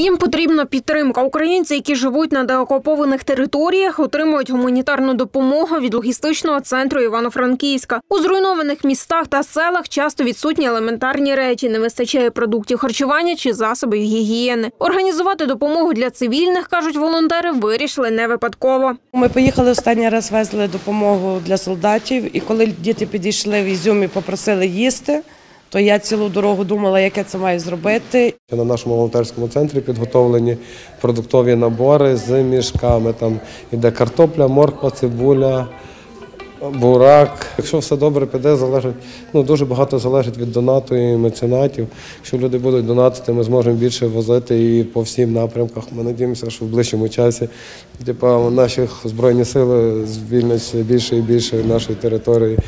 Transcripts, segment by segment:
Їм потрібна підтримка. Українці, які живуть на деокупованих територіях, отримують гуманітарну допомогу від логістичного центру Івано-Франківська. У зруйнованих містах та селах часто відсутні елементарні речі, не вистачає продуктів харчування чи засобів гігієни. Організувати допомогу для цивільних, кажуть волонтери, вирішили не випадково. Ми поїхали останній раз, везли допомогу для солдатів, і коли діти підійшли в Ізюм і попросили їсти, то я цілу дорогу думала, як я це маю зробити. На нашому волонтерському центрі підготовлені продуктові набори з мішками. Там іде картопля, морква, цибуля, бурак. Якщо все добре піде, залежить, ну дуже багато залежить від донату і меценатів. Якщо люди будуть донатити, ми зможемо більше возити і по всім напрямках. Ми надіємося, що в ближчому часі типу, наші збройні сили звільняться більше і більше нашої території.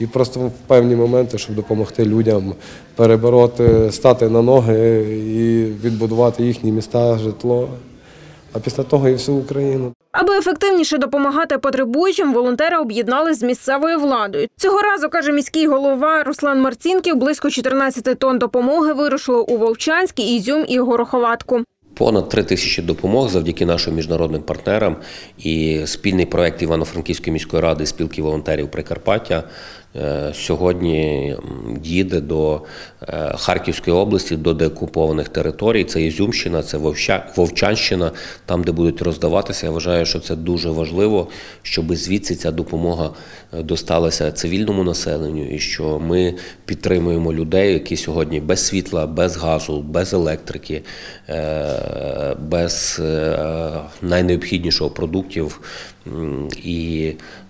І просто в певні моменти, щоб допомогти людям перебороти, стати на ноги і відбудувати їхні міста, житло. А після того і всю Україну. Аби ефективніше допомагати потребуючим, волонтери об'єднали з місцевою владою. Цього разу каже міський голова Руслан Марцінків, близько 14 тонн допомоги вирушило у Вовчанський, Ізюм і Гороховатку. Понад три тисячі допомог завдяки нашим міжнародним партнерам і спільний проект Івано-Франківської міської ради спілки волонтерів Прикарпаття сьогодні їде до е, Харківської області, до деокупованих територій. Це Ізюмщина, це Вовча- Вовчанщина, там, де будуть роздаватися. Я вважаю, що це дуже важливо, щоб звідси ця допомога е, досталася цивільному населенню, і що ми підтримуємо людей, які сьогодні без світла, без газу, без електрики, е, без е, найнеобхіднішого продуктів і е,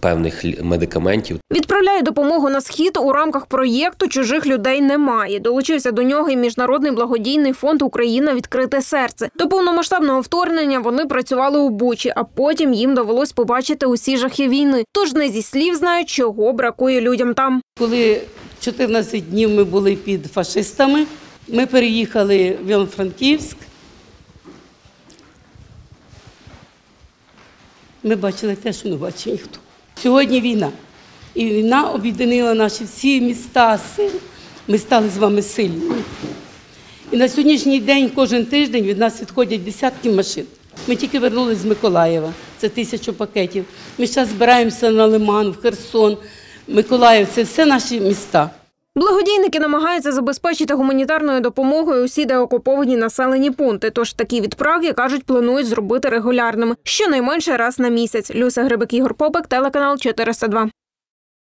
певних медикаментів. Відправляє допомогу на схід у рамках проєкту Чужих людей немає. Долучився до нього і міжнародний благодійний фонд Україна відкрите серце. До повномасштабного вторгнення вони працювали у Бучі, а потім їм довелось побачити усі жахи війни. Тож не зі слів знають, чого бракує людям там. Коли 14 днів ми були під фашистами, ми переїхали в Івано-Франківськ. Ми бачили те, що не бачив ніхто. Сьогодні війна. І війна об'єднала наші всі міста, сил. Ми стали з вами сильними. І на сьогоднішній день, кожен тиждень від нас відходять десятки машин. Ми тільки вернулися з Миколаєва, це тисячу пакетів. Ми зараз збираємося на Лиман, в Херсон, Миколаїв. Це все наші міста. Благодійники намагаються забезпечити гуманітарною допомогою усі деокуповані населені пункти. Тож такі відправки кажуть, планують зробити регулярними щонайменше раз на місяць. Люся Грибик, Ігор Попик, телеканал 402.